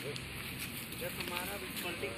जब हमारा पलटी